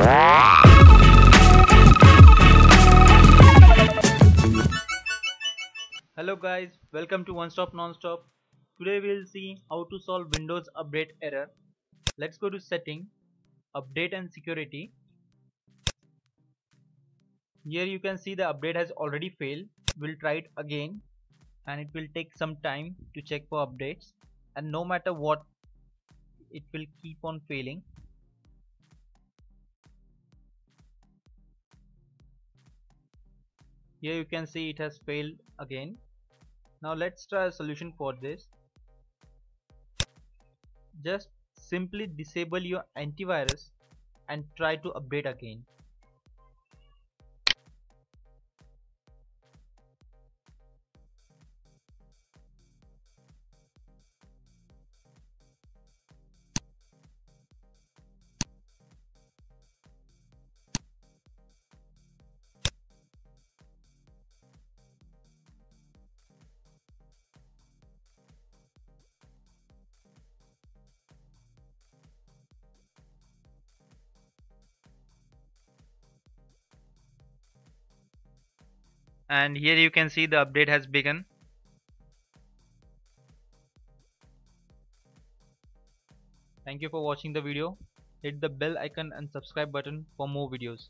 Hello guys, welcome to One Stop Non-Stop. Today we will see how to solve Windows update error. Let's go to setting, update and security. Here you can see the update has already failed. We'll try it again and it will take some time to check for updates and no matter what it will keep on failing here you can see it has failed again. Now let's try a solution for this. Just simply disable your antivirus and try to update again and here you can see the update has begun. Thank you for watching the video. Hit the bell icon and subscribe button for more videos